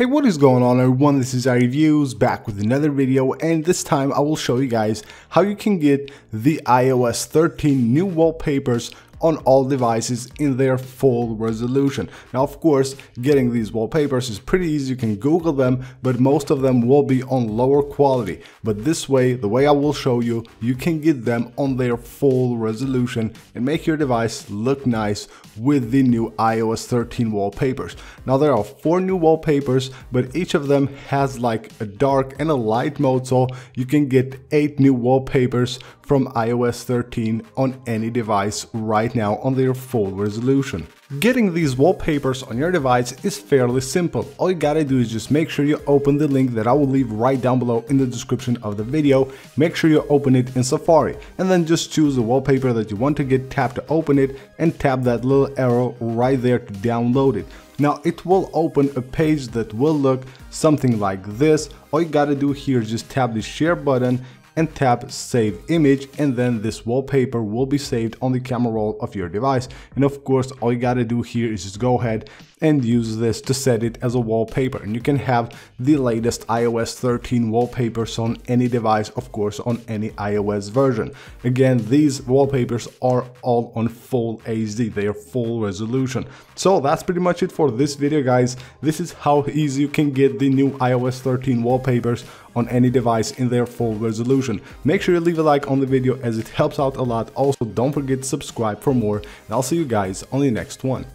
Hey what is going on everyone? This is iReviews back with another video and this time I will show you guys how you can get the iOS 13 new wallpapers on all devices in their full resolution. Now of course getting these wallpapers is pretty easy, you can google them but most of them will be on lower quality but this way, the way I will show you, you can get them on their full resolution and make your device look nice with the new iOS 13 wallpapers. Now there are four new wallpapers but each of them has like a dark and a light mode so you can get eight new wallpapers from iOS 13 on any device right now on their full resolution. Getting these wallpapers on your device is fairly simple. All you gotta do is just make sure you open the link that I will leave right down below in the description of the video. Make sure you open it in Safari and then just choose the wallpaper that you want to get, tap to open it and tap that little arrow right there to download it. Now it will open a page that will look something like this. All you gotta do here is just tap the share button and tap save image and then this wallpaper will be saved on the camera roll of your device. And of course all you gotta do here is just go ahead and use this to set it as a wallpaper. And you can have the latest iOS 13 wallpapers on any device of course on any iOS version. Again these wallpapers are all on full HD they are full resolution. So that's pretty much it for this video guys. This is how easy you can get the new iOS 13 wallpapers on any device in their full resolution. Make sure you leave a like on the video as it helps out a lot. Also don't forget to subscribe for more and I'll see you guys on the next one